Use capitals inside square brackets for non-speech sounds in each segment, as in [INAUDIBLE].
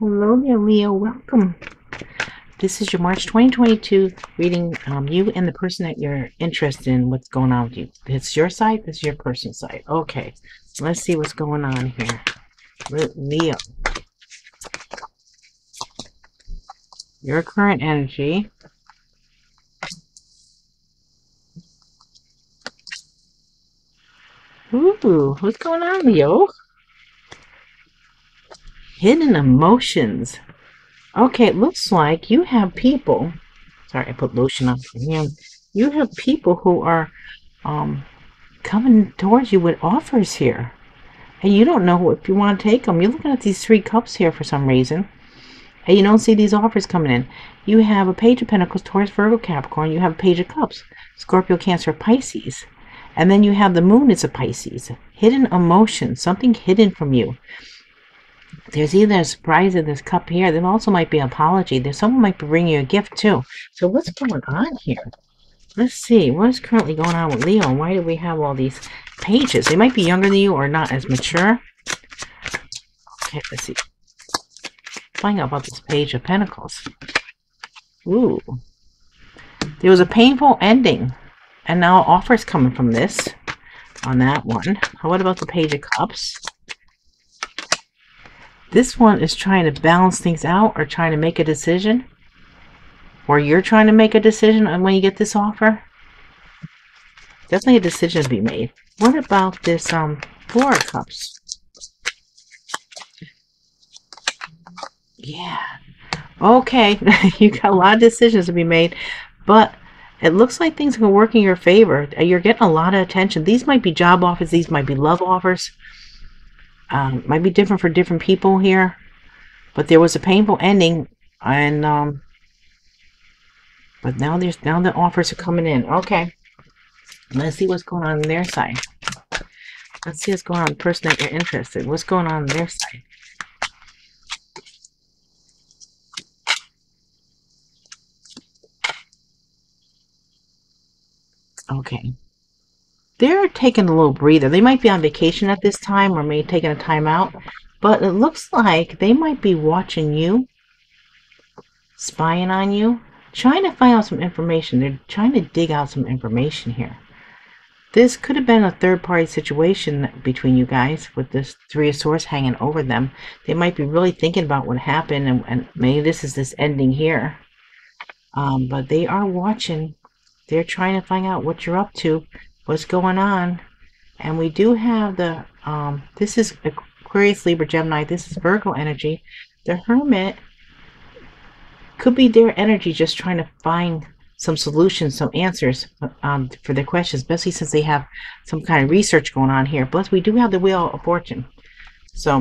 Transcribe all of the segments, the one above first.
Hello there, Leo. Welcome. This is your March 2022 reading. Um, you and the person that you're interested in. What's going on with you? It's your site, is your person's site. Okay. Let's see what's going on here. Leo. Your current energy. Ooh, what's going on, Leo? Hidden emotions. Okay, it looks like you have people. Sorry, I put lotion on your hand. You have people who are um, coming towards you with offers here. And you don't know if you want to take them. You're looking at these three cups here for some reason. And you don't see these offers coming in. You have a page of pentacles, Taurus, Virgo, Capricorn. You have a page of cups, Scorpio, Cancer, Pisces. And then you have the moon is a Pisces. Hidden emotion, something hidden from you. There's either a surprise in this cup here. There also might be an apology. There's someone might be bringing you a gift too. So what's going on here? Let's see. What is currently going on with Leo? Why do we have all these pages? They might be younger than you or not as mature. Okay, let's see. Find out about this page of pentacles. Ooh. There was a painful ending and now offers coming from this on that one. What about the Page of Cups? This one is trying to balance things out or trying to make a decision. Or you're trying to make a decision on when you get this offer. Definitely a decision to be made. What about this um Four of Cups? Yeah. Okay. [LAUGHS] you got a lot of decisions to be made. But it looks like things are going to work in your favor. You're getting a lot of attention. These might be job offers. These might be love offers. Um, might be different for different people here. But there was a painful ending. And, um, but now there's, now the offers are coming in. Okay. Let's see what's going on on their side. Let's see what's going on the person that you're interested. What's going on on their side? Okay. They're taking a little breather. They might be on vacation at this time or maybe taking a time out. But it looks like they might be watching you, spying on you, trying to find out some information. They're trying to dig out some information here. This could have been a third-party situation between you guys with this Three of Swords hanging over them. They might be really thinking about what happened and, and maybe this is this ending here. Um, but they are watching they're trying to find out what you're up to, what's going on. And we do have the, um, this is Aquarius, Libra, Gemini. This is Virgo energy. The Hermit could be their energy just trying to find some solutions, some answers um, for their questions, especially since they have some kind of research going on here. Plus, we do have the Wheel of Fortune. So,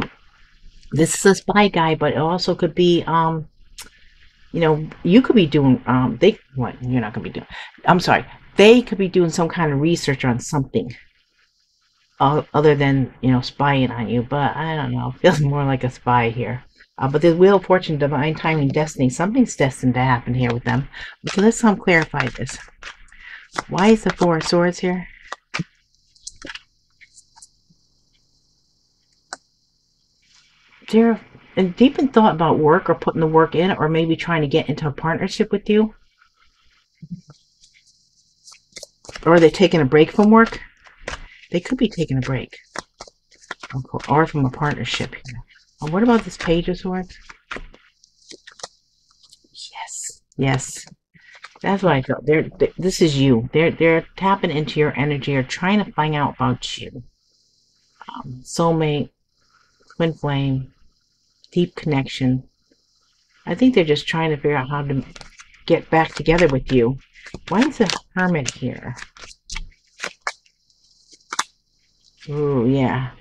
this is a spy guy, but it also could be um, you know, you could be doing, um, they, what, you're not going to be doing, I'm sorry, they could be doing some kind of research on something other than, you know, spying on you. But I don't know, [LAUGHS] feels more like a spy here. Uh, but the Wheel of Fortune, Divine Timing, Destiny, something's destined to happen here with them. Let's um, clarify this. Why is the Four of Swords here? They're and deep in thought about work or putting the work in or maybe trying to get into a partnership with you? Or are they taking a break from work? They could be taking a break. Or from a partnership. Well, what about this page of swords? Yes. Yes. That's what I felt. They're, they, this is you. They're they're tapping into your energy or trying to find out about you. Um, soulmate, twin flame, deep connection. I think they're just trying to figure out how to get back together with you. Why is the hermit here? Oh, yeah.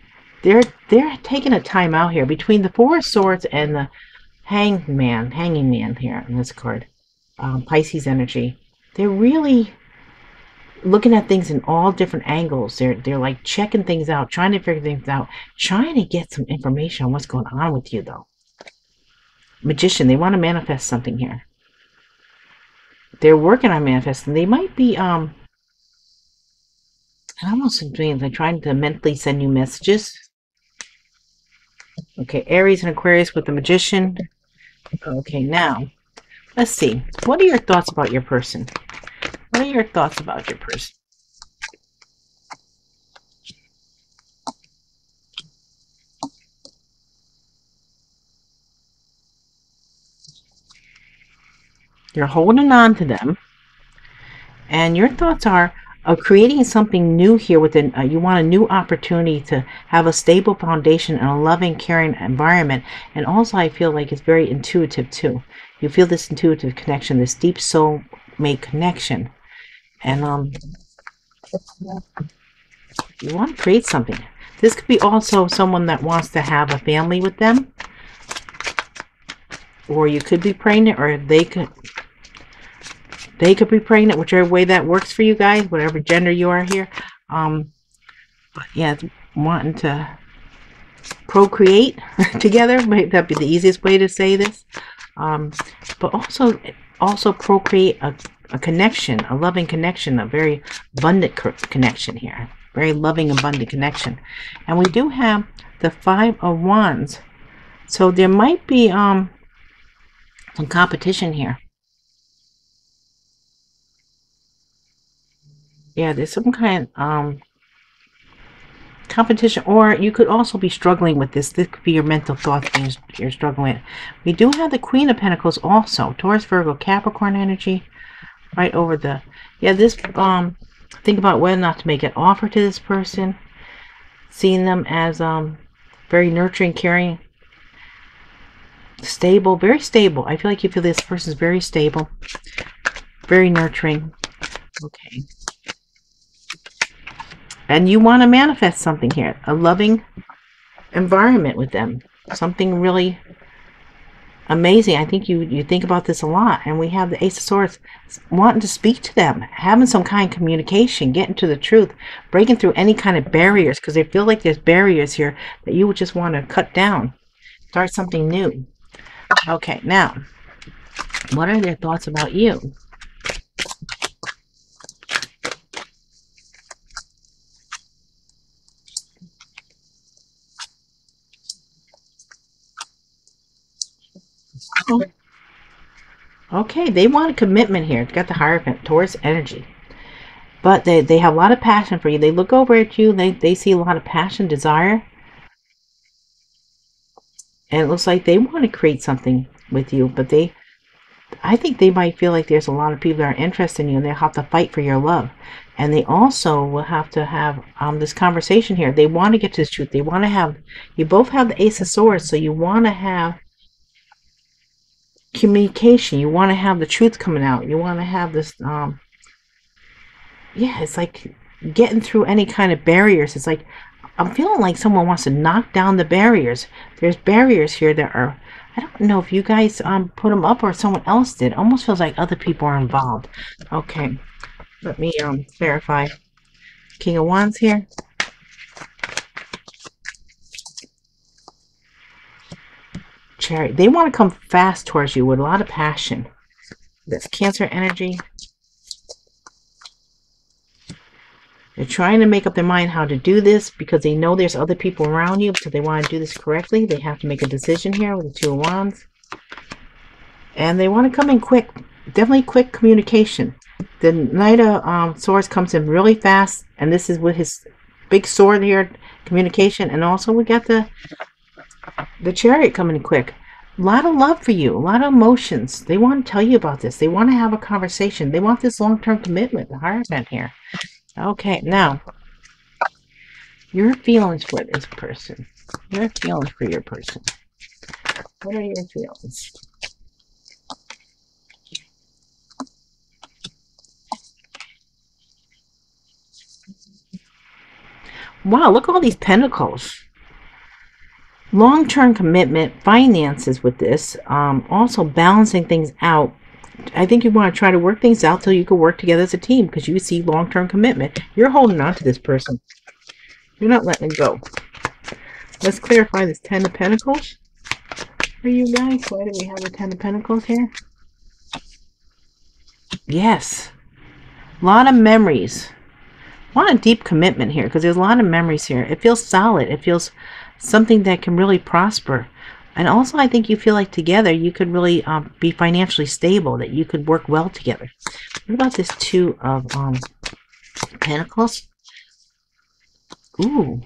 They're they're taking a time out here between the four of swords and the hangman, hanging man here in this card. Um, Pisces energy. They're really looking at things in all different angles. They're they're like checking things out, trying to figure things out, trying to get some information on what's going on with you though. Magician, they want to manifest something here. They're working on manifesting. They might be um I almost am doing they're trying to mentally send you messages. Okay, Aries and Aquarius with the Magician. Okay, now, let's see. What are your thoughts about your person? What are your thoughts about your person? You're holding on to them. And your thoughts are of creating something new here within uh, you want a new opportunity to have a stable foundation and a loving caring environment. And also i feel like it's very intuitive too. You feel this intuitive connection this deep soul mate connection. And um you want to create something. This could be also someone that wants to have a family with them or you could be pregnant or they could they could be pregnant, whichever way that works for you guys, whatever gender you are here. Um, but yeah, wanting to procreate [LAUGHS] together, might that be the easiest way to say this. Um, but also, also procreate a, a connection, a loving connection, a very abundant connection here. Very loving, abundant connection. And we do have the Five of Wands. So there might be um, some competition here. Yeah, there's some kind of um, competition, or you could also be struggling with this. This could be your mental thoughts you're struggling with. We do have the Queen of Pentacles also, Taurus, Virgo, Capricorn energy, right over the, yeah, this, um, think about whether or not to make an offer to this person, seeing them as, um, very nurturing, caring, stable, very stable. I feel like you feel this person is very stable, very nurturing. Okay. And you want to manifest something here, a loving environment with them, something really amazing. I think you, you think about this a lot. And we have the Ace of Swords wanting to speak to them, having some kind of communication, getting to the truth, breaking through any kind of barriers because they feel like there's barriers here that you would just want to cut down, start something new. Okay, now, what are their thoughts about you? Okay, they want a commitment here. It's got the Hierophant, Taurus energy. But they, they have a lot of passion for you. They look over at you. They, they see a lot of passion, desire. And it looks like they want to create something with you. But they, I think they might feel like there's a lot of people that are interested in you. And they'll have to fight for your love. And they also will have to have um, this conversation here. They want to get to the truth. They want to have, you both have the Ace of Swords. So you want to have communication. You want to have the truth coming out. You want to have this, um, yeah, it's like getting through any kind of barriers. It's like, I'm feeling like someone wants to knock down the barriers. There's barriers here that are, I don't know if you guys um, put them up or someone else did. Almost feels like other people are involved. Okay, let me um, verify. King of Wands here. Chariot. They want to come fast towards you with a lot of passion. That's Cancer energy. They're trying to make up their mind how to do this because they know there's other people around you, so they want to do this correctly. They have to make a decision here with the Two of Wands. And they want to come in quick. Definitely quick communication. The Knight of um, Swords comes in really fast, and this is with his big sword here, communication. And also we got the the chariot coming quick. A lot of love for you, a lot of emotions. They want to tell you about this. They want to have a conversation. They want this long-term commitment, the Hierophant here. Okay, now, your feelings for this person. Your feelings for your person. What are your feelings? Wow, look at all these pentacles long-term commitment finances with this um, also balancing things out. I think you want to try to work things out so you can work together as a team because you see long-term commitment. You're holding on to this person. You're not letting go. Let's clarify this ten of pentacles. For you guys why do we have the ten of pentacles here? Yes. A lot of memories. A lot of deep commitment here because there's a lot of memories here. It feels solid. It feels something that can really prosper. And also, I think you feel like together you could really um, be financially stable, that you could work well together. What about this Two of um, Pentacles? Ooh.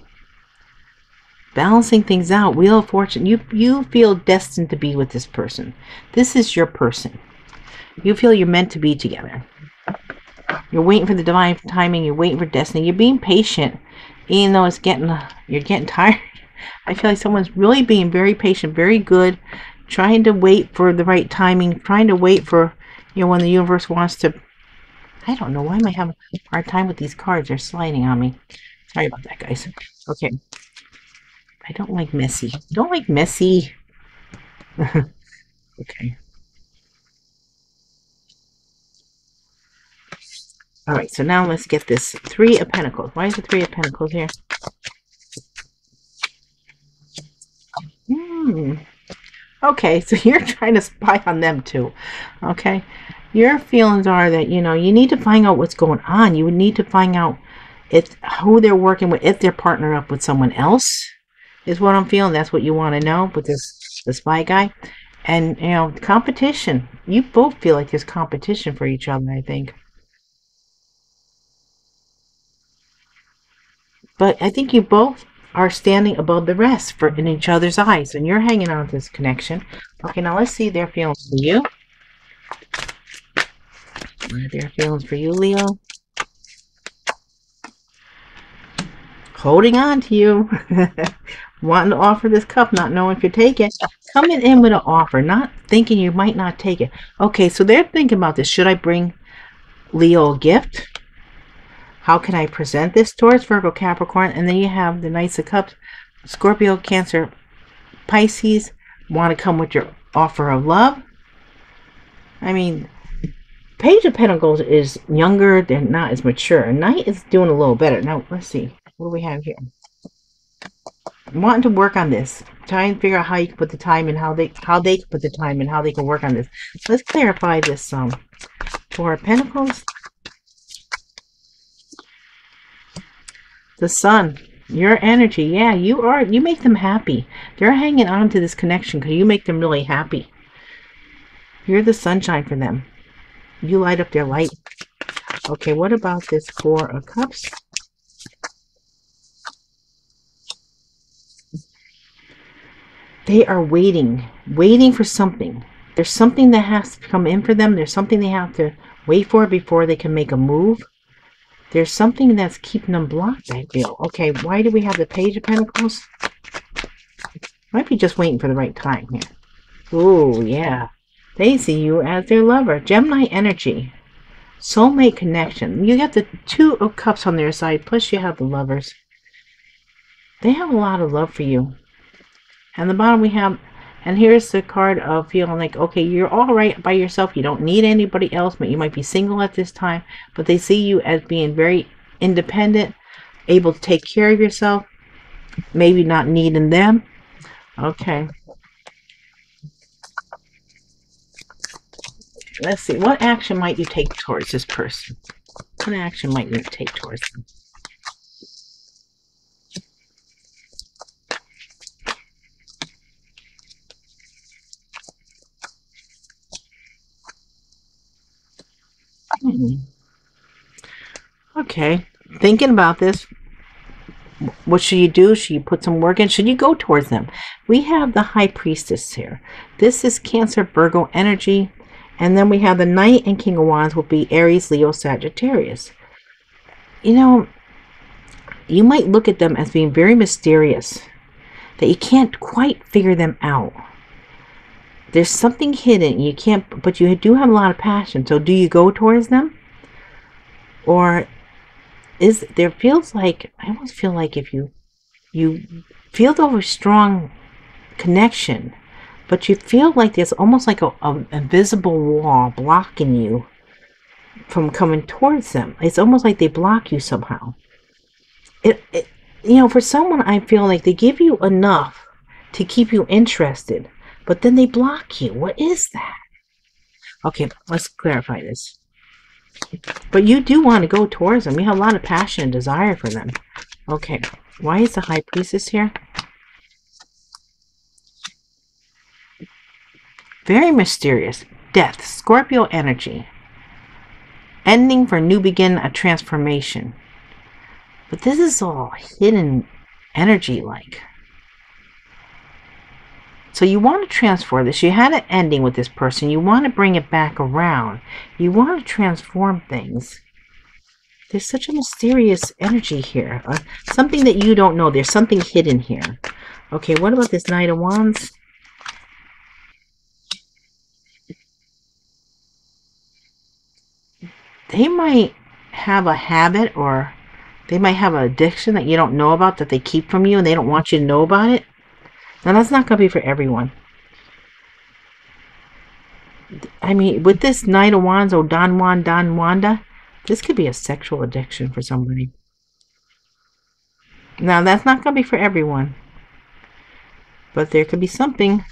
Balancing things out. Wheel of Fortune. You, you feel destined to be with this person. This is your person. You feel you're meant to be together. You're waiting for the divine timing. You're waiting for destiny. You're being patient, even though it's getting you're getting [LAUGHS] tired. I feel like someone's really being very patient, very good, trying to wait for the right timing, trying to wait for you know when the universe wants to. I don't know why am I having a hard time with these cards? They're sliding on me. Sorry about that, guys. Okay. I don't like messy. don't like messy. [LAUGHS] okay. All right, so now let's get this Three of Pentacles. Why is the Three of Pentacles here? Hmm. Okay, so [LAUGHS] you're trying to spy on them too. Okay. Your feelings are that, you know, you need to find out what's going on. You would need to find out if who they're working with, if they're partnered up with someone else, is what I'm feeling. That's what you want to know with this the spy guy. And you know, competition. You both feel like there's competition for each other, I think. But I think you both are standing above the rest for in each other's eyes, and you're hanging on to this connection. Okay, now let's see their feelings for you. What are their feelings for you, Leo? Holding on to you. [LAUGHS] Wanting to offer this cup, not knowing if you take it. Coming in with an offer, not thinking you might not take it. Okay, so they're thinking about this. Should I bring Leo a gift? How can I present this? Taurus, Virgo, Capricorn. And then you have the Knights of Cups, Scorpio, Cancer, Pisces. Want to come with your offer of love? I mean, Page of Pentacles is younger, they're not as mature. Knight is doing a little better. Now, let's see. What do we have here? I'm wanting to work on this. Try and figure out how you can put the time in, how they how they can put the time in, how they can work on this. Let's clarify this um Four of Pentacles. The sun, your energy, yeah, you are, you make them happy. They're hanging on to this connection because you make them really happy. You're the sunshine for them. You light up their light. Okay, what about this Four of Cups? They are waiting, waiting for something. There's something that has to come in for them. There's something they have to wait for before they can make a move. There's something that's keeping them blocked, I feel. Okay, why do we have the Page of Pentacles? Might be just waiting for the right time here. Oh, yeah. They see you as their lover. Gemini energy. Soulmate connection. You got the Two of Cups on their side, plus you have the lovers. They have a lot of love for you. And the bottom we have and here's the card of feeling like, okay, you're all right by yourself. You don't need anybody else, but you might be single at this time. But they see you as being very independent, able to take care of yourself, maybe not needing them. Okay. Let's see. What action might you take towards this person? What action might you take towards them? Hmm. Okay. Thinking about this, what should you do? Should you put some work in? Should you go towards them? We have the High Priestess here. This is Cancer, Virgo energy. And then we have the Knight and King of Wands will be Aries, Leo, Sagittarius. You know, you might look at them as being very mysterious, that you can't quite figure them out there's something hidden. You can't but you do have a lot of passion. So do you go towards them? Or is there feels like i almost feel like if you you feel the strong connection but you feel like there's almost like a, a invisible wall blocking you from coming towards them. It's almost like they block you somehow. It, it you know for someone i feel like they give you enough to keep you interested but then they block you. What is that? Okay, let's clarify this. But you do want to go towards them. You have a lot of passion and desire for them. Okay, why is the High Priestess here? Very mysterious. Death, Scorpio energy. Ending for new begin, a transformation. But this is all hidden energy like. So you want to transform this. You had an ending with this person. You want to bring it back around. You want to transform things. There's such a mysterious energy here. Uh, something that you don't know. There's something hidden here. Okay, what about this Knight of Wands? They might have a habit or they might have an addiction that you don't know about that they keep from you and they don't want you to know about it. Now, that's not going to be for everyone. I mean, with this Knight of Wands or Don Juan, Don Wanda, this could be a sexual addiction for somebody. Now, that's not going to be for everyone. But there could be something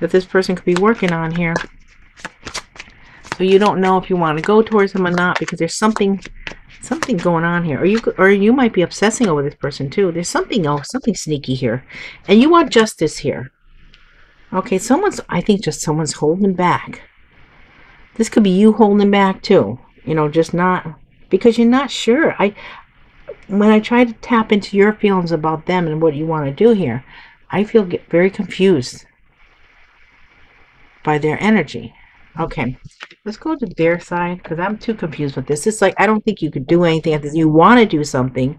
that this person could be working on here. So you don't know if you want to go towards them or not because there's something something going on here. Or you or you might be obsessing over this person too. There's something else something sneaky here. And you want justice here. Okay someone's i think just someone's holding back. This could be you holding back too. You know just not because you're not sure. I when i try to tap into your feelings about them and what you want to do here i feel get very confused by their energy Okay, let's go to their side because I'm too confused with this. It's like I don't think you could do anything at this. You want to do something,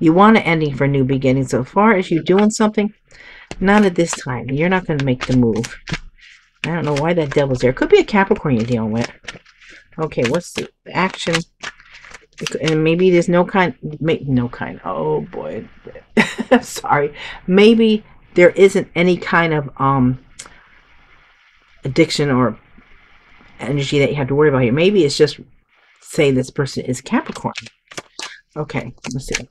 you want an ending for a new beginning. So far as you're doing something, not at this time. You're not going to make the move. I don't know why that devil's there. Could be a Capricorn you're dealing with. Okay, what's the action? And maybe there's no kind, make no kind. Oh boy, [LAUGHS] sorry. Maybe there isn't any kind of um addiction or energy that you have to worry about here. Maybe it's just say this person is Capricorn. Okay, let's see.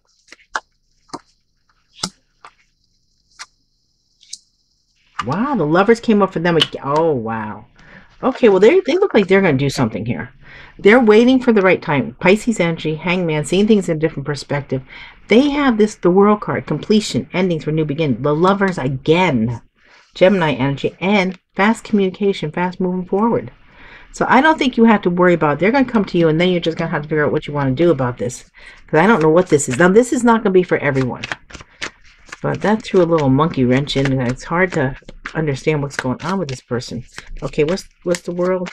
Wow, the lovers came up for them again. Oh, wow. Okay, well, they, they look like they're going to do something here. They're waiting for the right time. Pisces energy, hangman, seeing things in a different perspective. They have this, the world card, completion, endings for new beginning. The lovers again. Gemini energy and fast communication, fast moving forward. So I don't think you have to worry about it. They're going to come to you and then you're just going to have to figure out what you want to do about this. Because I don't know what this is. Now, this is not going to be for everyone. But that threw a little monkey wrench in and it's hard to understand what's going on with this person. Okay, what's, what's the world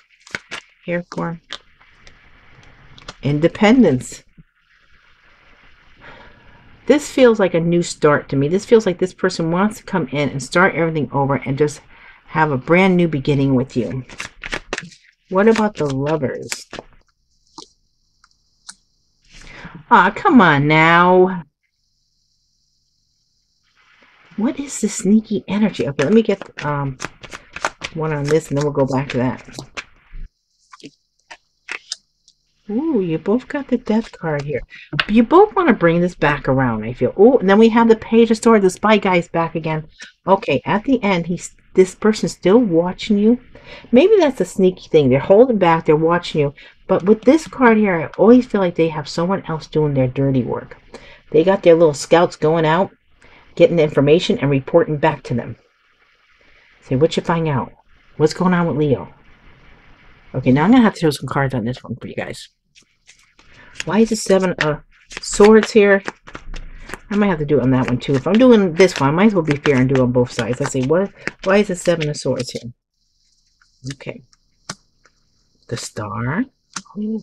here for? Independence. This feels like a new start to me. This feels like this person wants to come in and start everything over and just have a brand new beginning with you. What about the lovers? Ah, come on now. What is the sneaky energy? Okay, let me get um one on this and then we'll go back to that. Ooh, you both got the death card here. You both want to bring this back around, I feel. Oh, and then we have the page of swords. The spy guy's back again. Okay, at the end, he's this person's still watching you. Maybe that's a sneaky thing. They're holding back. They're watching you. But with this card here, I always feel like they have someone else doing their dirty work. They got their little scouts going out, getting the information and reporting back to them. Say, what you find out? What's going on with Leo? Okay, now I'm going to have to show some cards on this one for you guys. Why is the Seven of Swords here? I might have to do it on that one too. If I'm doing this one, I might as well be fair and do it on both sides. Let's see, what, why is the Seven of Swords here? Okay. The star. Ooh.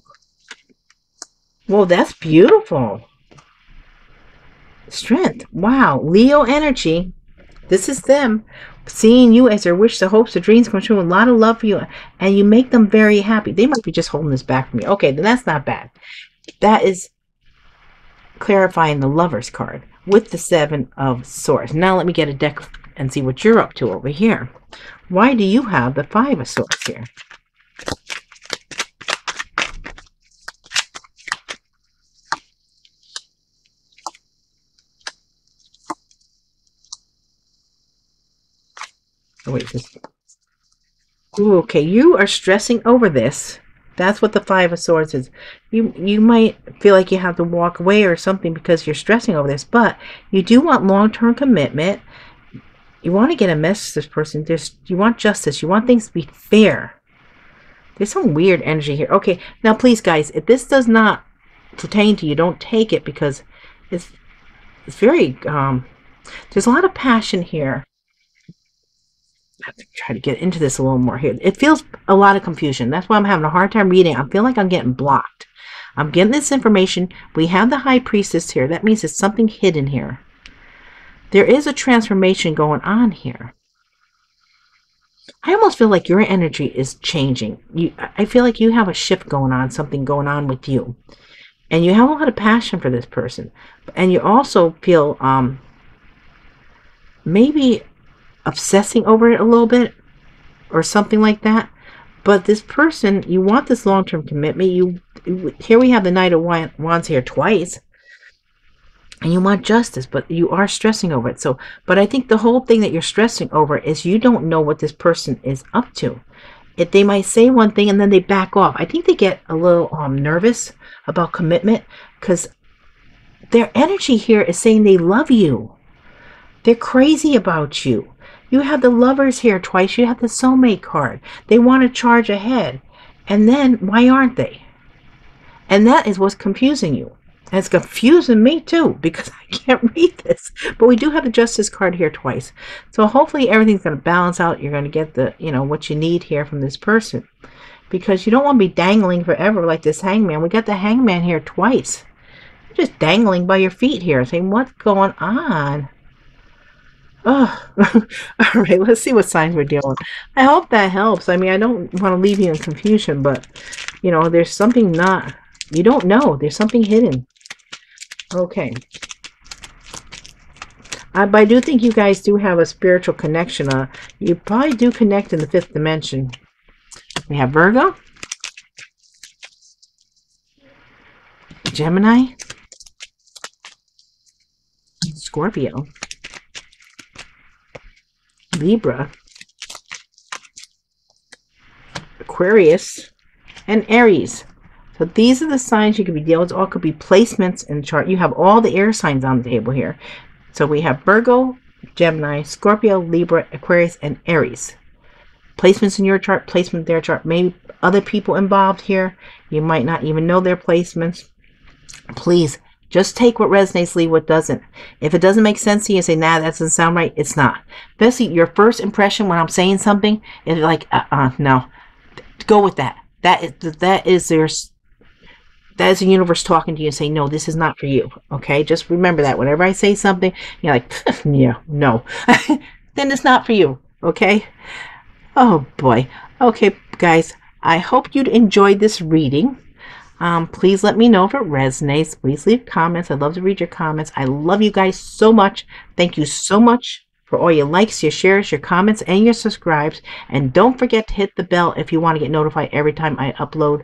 Well, that's beautiful. Strength. Wow. Leo energy. This is them seeing you as their wish, the hopes, the dreams come true. A lot of love for you. And you make them very happy. They might be just holding this back from you. Okay, then that's not bad. That is clarifying the lover's card with the seven of swords. Now let me get a deck and see what you're up to over here. Why do you have the five of swords here? Oh, wait, this. Ooh, okay, you are stressing over this. That's what the Five of Swords is. You you might feel like you have to walk away or something because you're stressing over this, but you do want long-term commitment. you want to get a message to this person. There's you want justice. You want things to be fair. There's some weird energy here. Okay, now please, guys, if this does not pertain to you, don't take it because it's it's very um. There's a lot of passion here. Have to try to get into this a little more here. It feels a lot of confusion. That's why I'm having a hard time reading. I feel like I'm getting blocked. I'm getting this information. We have the high priestess here. That means there's something hidden here. There is a transformation going on here. I almost feel like your energy is changing. You, I feel like you have a shift going on, something going on with you, and you have a lot of passion for this person, and you also feel um, maybe obsessing over it a little bit, or something like that. But this person, you want this long-term commitment. You here we have the Knight of Wands here twice. And you want justice but you are stressing over it. So but i think the whole thing that you're stressing over is you don't know what this person is up to. If they might say one thing and then they back off. I think they get a little um, nervous about commitment because their energy here is saying they love you. They're crazy about you you have the lovers here twice you have the soulmate card they want to charge ahead and then why aren't they and that is what's confusing you and it's confusing me too because I can't [LAUGHS] read this. But we do have the justice card here twice. So hopefully everything's going to balance out. You're going to get the, you know, what you need here from this person. Because you don't want to be dangling forever like this hangman. We got the hangman here twice. You're just dangling by your feet here saying, what's going on? Oh, [LAUGHS] all right. Let's see what signs we're dealing. I hope that helps. I mean, I don't want to leave you in confusion, but you know, there's something not. You don't know. There's something hidden. Okay. I, but I do think you guys do have a spiritual connection. Uh, you probably do connect in the fifth dimension. We have Virgo. Gemini. Scorpio. Libra. Aquarius. And Aries. So these are the signs you could be dealing with. All could be placements in the chart. You have all the air signs on the table here. So we have Virgo, Gemini, Scorpio, Libra, Aquarius, and Aries. Placements in your chart, placement in their chart. Maybe other people involved here. You might not even know their placements. Please, just take what resonates, leave what doesn't. If it doesn't make sense to you, say, nah, that doesn't sound right. It's not. Especially your first impression when I'm saying something is like, uh-uh, no. Go with that. That is, that is their that is the universe talking to you and saying, no, this is not for you. Okay, just remember that. Whenever I say something, you're like, [LAUGHS] yeah, no, [LAUGHS] then it's not for you. Okay. Oh boy. Okay, guys. I hope you'd enjoyed this reading. Um, please let me know if it resonates. Please leave comments. I'd love to read your comments. I love you guys so much. Thank you so much for all your likes, your shares, your comments, and your subscribes. And don't forget to hit the bell if you want to get notified every time I upload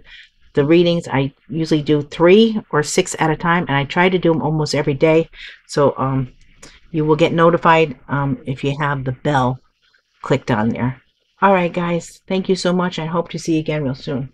the readings i usually do three or six at a time and i try to do them almost every day so um you will get notified um if you have the bell clicked on there all right guys thank you so much i hope to see you again real soon